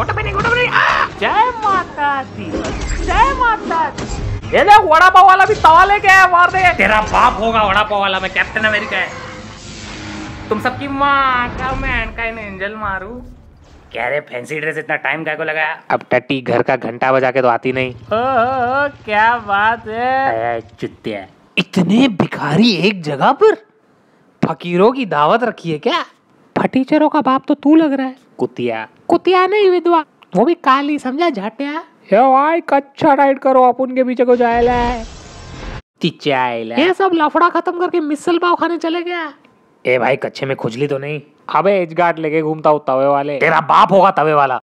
गोटा बनी गोटा बनी आ! जय माता दी जय माता दी। ये देख वड़ा पाव वाला भी तवा लेके आया मार दे। तेरा बाप होगा वड़ा पाव वाला मैं कैप्टन अमेरिका है। तुम सबकी माँ का मैं का एंजल मारू। कह रहे फैंसी ड्रेस इतना टाइम काय को लगाया? अब टट्टी घर का घंटा बजा के तो आती नहीं। ओ, ओ, ओ क्या बात है। चुत्तिया इतने भिखारी एक जगह पर? फकीरों की दावत रखी है क्या? फटीचरों का बाप तो तू लग रहा है। कुतिया। कुतिया नहीं विधवा। वो भी काली समझा? झाटिया? ये भाई कच्चा राइड करो अपन के पीछे को जाएला है तिचाएला ये सब लफड़ा खत्म करके मिसल पाव खाने चले गया? ए भाई कच्चे में खुजली तो नहीं। अबे एज गार्ड लेके घूमता हूँ तवे वाले। तेरा बाप होगा तवे वाला।